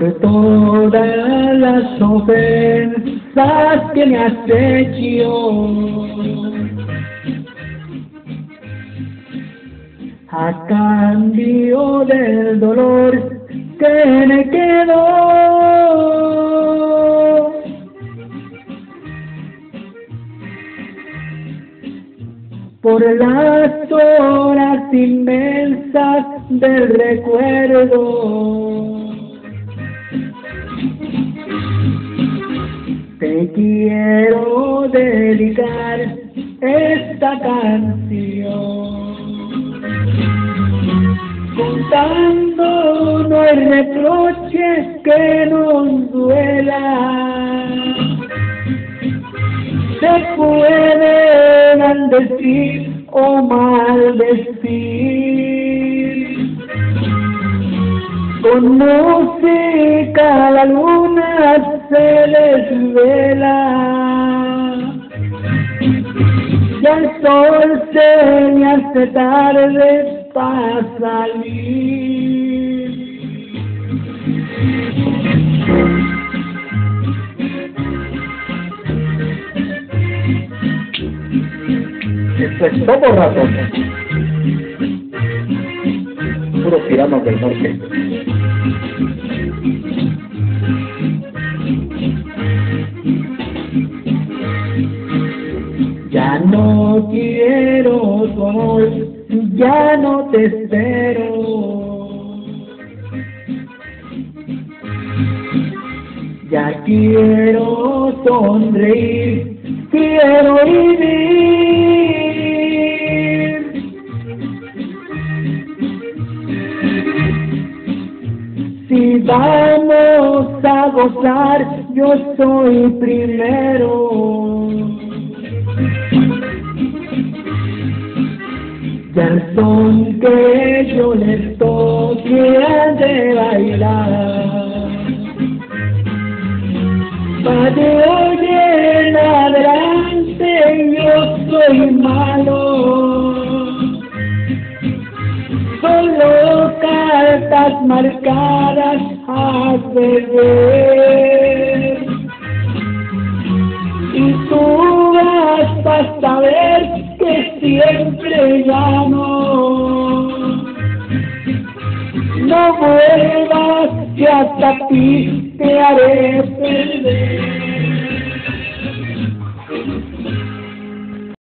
por todas las ofensas que me has hecho. A cambio del dolor que me quedó. Por las horas inmensas del recuerdo. Te quiero dedicar esta canción. Contando no hay reproches que nos duela. Se pueden decir o maldecir. Con música la luna se desvela. Y el sol se me hace tarde para salir. Esto es todo ratón. Puros tiranos del norte. No quiero tu ya no te espero. Ya quiero sonreír, quiero vivir. Si vamos a gozar, yo soy primero. Son que yo les toque de bailar. Pa' de hoy en adelante yo soy malo. Solo cartas marcadas a beber. Y tú vas a saber siempre gano. No vuelvas que hasta ti te haré perder.